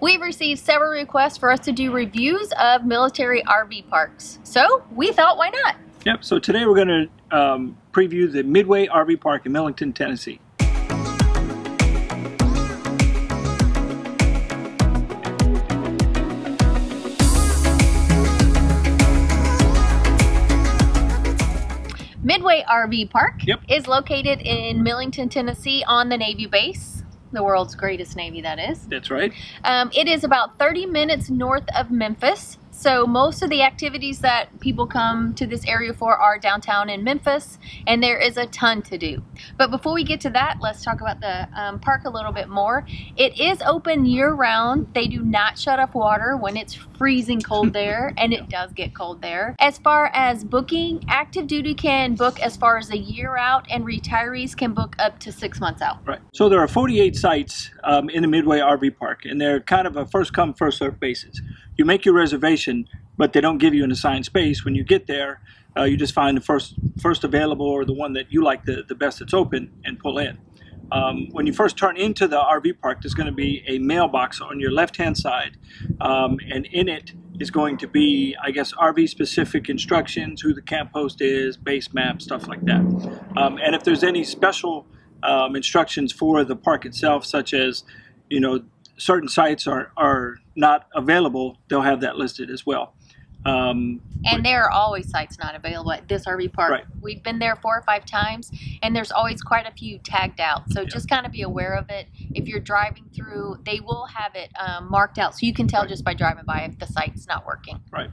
We've received several requests for us to do reviews of military RV parks. So we thought, why not? Yep, so today we're going to um, preview the Midway RV Park in Millington, Tennessee. Midway RV Park Yep. is located in Millington, Tennessee on the Navy base, the world's greatest Navy, that is. That's right. Um, it is about 30 minutes north of Memphis. So most of the activities that people come to this area for are downtown in Memphis, and there is a ton to do. But before we get to that, let's talk about the um, park a little bit more. It is open year-round. They do not shut off water when it's freezing cold there, and it does get cold there. As far as booking, active duty can book as far as a year out, and retirees can book up to six months out. Right. So there are 48 sites um, in the Midway RV Park, and they're kind of a first come, first served basis. You make your reservation, but they don't give you an assigned space. When you get there, uh, you just find the first first available or the one that you like the, the best that's open and pull in. Um, when you first turn into the RV park, there's going to be a mailbox on your left hand side, um, and in it is going to be, I guess, RV specific instructions, who the camp host is, base map, stuff like that. Um, and if there's any special um, instructions for the park itself, such as, you know, certain sites are, are not available, they'll have that listed as well. Um, And there are always sites not available at this RV park. Right. We've been there four or five times, and there's always quite a few tagged out. So Yeah. just kind of be aware of it. If you're driving through, they will have it um, marked out, so you can tell Right. just by driving by if the site's not working. Right.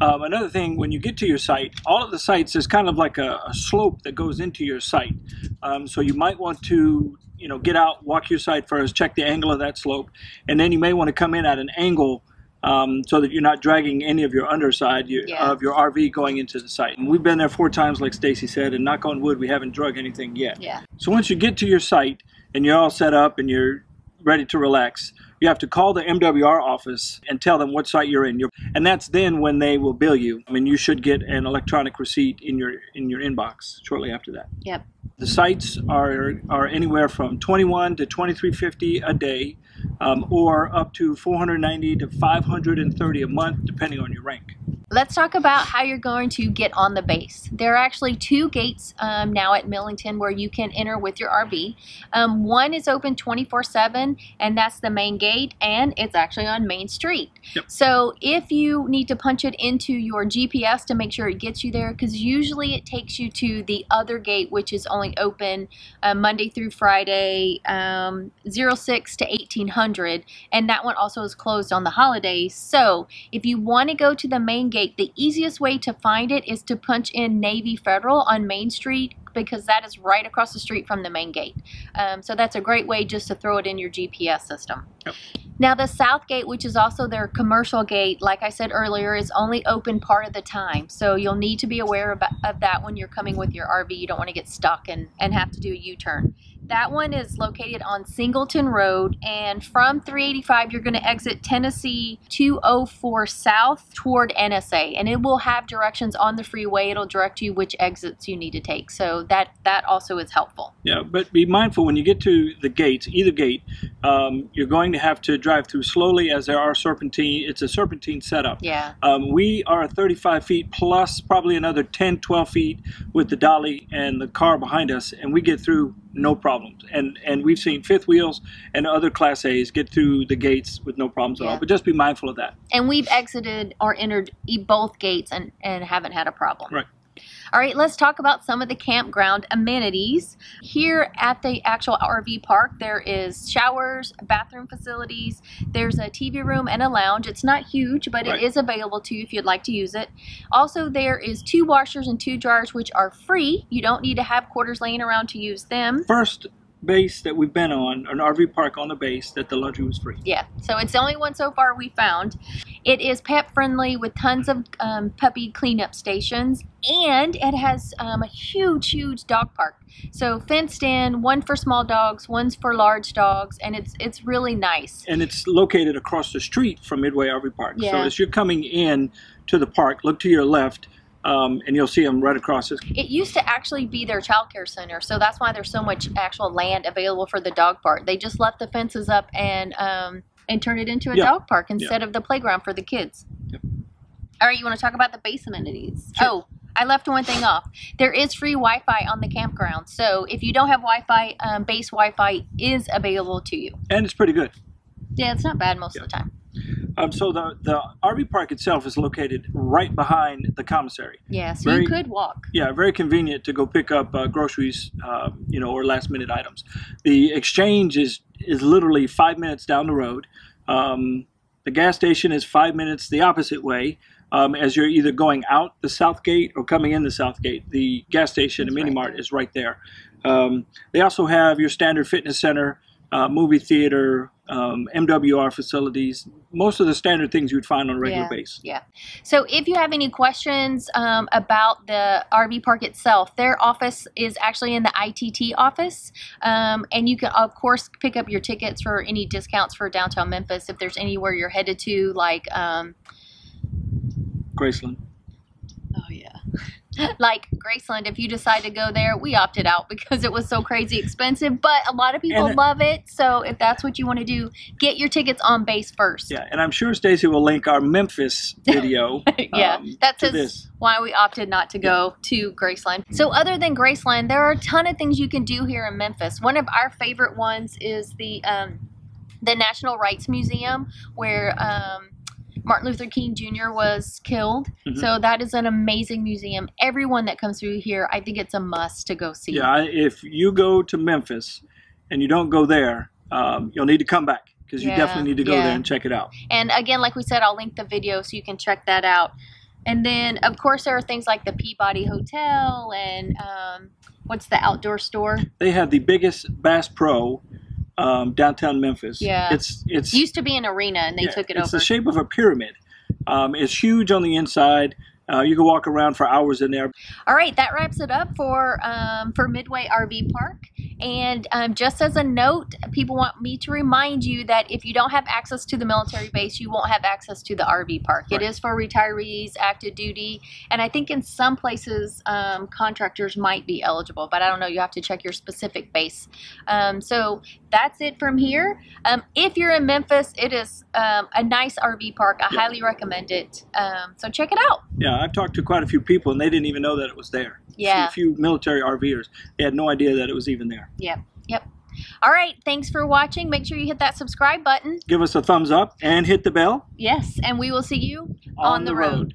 Um, another thing, when you get to your site, all of the sites is kind of like a, a slope that goes into your site. Um, so you might want to, you know, get out, walk your site first, check the angle of that slope, and then you may want to come in at an angle um, so that you're not dragging any of your underside Yeah. of your RV going into the site. And we've been there four times, like Stacy said, and knock on wood, we haven't drug anything yet. Yeah. So once you get to your site and you're all set up and you're ready to relax, you have to call the MWR office and tell them what site you're in. You're, and that's then when they will bill you. I mean, you should get an electronic receipt in your in your inbox shortly after that. Yep. The sites are are anywhere from 21 to 2350 a day, um, or up to 490 to 530 a month, depending on your rank. Let's talk about how you're going to get on the base. There are actually two gates um, now at Millington where you can enter with your RV. Um, one is open 24 7, and that's the main gate, and it's actually on Main Street. Yep. So if you need to punch it into your GPS to make sure it gets you there, because usually it takes you to the other gate, which is only open uh, Monday through Friday, um, 06 to 1800, and that one also is closed on the holidays. So if you want to go to the main gate, the easiest way to find it is to punch in Navy Federal on Main Street because that is right across the street from the main gate. Um, so that's a great way just to throw it in your GPS system. Yep. Now the south gate, which is also their commercial gate, like I said earlier, is only open part of the time. So you'll need to be aware about, of that when you're coming with your RV. You don't want to get stuck and, and have to do a U-turn. That one is located on Singleton Road, and from 385, you're going to exit Tennessee 204 south toward NSA, and it will have directions on the freeway. It'll direct you which exits you need to take, so that that also is helpful. Yeah, but be mindful when you get to the gates, either gate, um, you're going to have to drive through slowly as there are serpentine. It's a serpentine setup. Yeah, Um, we are 35 feet plus probably another 10, 12 feet with the dolly and the car behind us, and we get through no problems. And and we've seen fifth wheels and other Class A's get through the gates with no problems at all. But just be mindful of that. and we've exited or entered both gates and and haven't had a problem. Right. All right, let's talk about some of the campground amenities. Here at the actual RV park, there is showers, bathroom facilities, there's a TV room and a lounge. It's not huge, but Right. it is available to you if you'd like to use it. Also, there is two washers and two dryers which are free. You don't need to have quarters laying around to use them. First base that we've been on, an RV park on the base, that the laundry was free. Yeah, so it's the only one so far we found. It is pet friendly with tons of um, puppy cleanup stations, and it has um, a huge, huge dog park. So fenced in, one for small dogs, one's for large dogs, and it's it's really nice. And it's located across the street from Midway RV Park. Yeah. So as you're coming in to the park, look to your left, um, and you'll see them right across this. It used to actually be their child care center, so that's why there's so much actual land available for the dog park. They just left the fences up and um, and turned it into a Yeah. dog park instead of the playground for the kids. Yep. All right, you want to talk about the base amenities? Sure. Oh, I left one thing off. There is free Wi-Fi on the campground, so if you don't have Wi-Fi, um, base Wi-Fi is available to you. and it's pretty good. Yeah, it's not bad most of the time. Um, so the the RV park itself is located right behind the commissary. Yeah, so Very- you could walk. Yeah, very convenient to go pick up uh, groceries, uh, you know, or last minute items. The exchange is is literally five minutes down the road. Um, the gas station is five minutes the opposite way. Um, as you're either going out the south gate or coming in the south gate, the gas station, and mini right mart, is right there. Um, they also have your standard fitness center, uh, movie theater, um, MWR facilities, most of the standard things you'd find on a regular base. Yeah. So if you have any questions um, about the RV park itself, their office is actually in the ITT office. Um, and you can, of course, pick up your tickets for any discounts for downtown Memphis if there's anywhere you're headed to, like, um, Graceland. Yeah. like Graceland, if you decide to go there, we opted out because it was so crazy expensive. But a lot of people And- love it. So if that's what you want to do, get your tickets on base first. Yeah, and I'm sure Stacy will link our Memphis video. yeah, um, that says this. why we opted not to go to Graceland. So, other than Graceland, there are a ton of things you can do here in Memphis. One of our favorite ones is the um, the National Rights Museum, where um, Martin Luther King Jr. was killed. Mhm. So that is an amazing museum. Everyone that comes through here, I think it's a must to go see. Yeah, if you go to Memphis and you don't go there, um, you'll need to come back because you Yeah, definitely need to go yeah. there and check it out. And again, like we said, I'll link the video so you can check that out. And then, of course, there are things like the Peabody Hotel and um, what's the outdoor store? They have the biggest Bass Pro um, downtown Memphis. Yeah. it's it's It used to be an arena and they yeah, took it it's over. It's the shape of a pyramid. Um, it's huge on the inside. Uh, you can walk around for hours in there. All right, that wraps it up for um, for Midway RV Park. And um, just as a note, people want me to remind you that if you don't have access to the military base, you won't have access to the RV park. It Right. is for retirees, active duty, and I think in some places um, contractors might be eligible, but I don't know. You have to check your specific base. Um, so that's it from here. Um, if you're in Memphis, it is um, a nice RV park. I Yeah. highly recommend it. Um, so check it out. Yeah, I've talked to quite a few people and they didn't even know that it was there. Yeah. a few military RVers, they had no idea that it was even there. All right, thanks for watching. Make sure you hit that subscribe button. Give us a thumbs up and hit the bell Yes, and we will see you on, the road.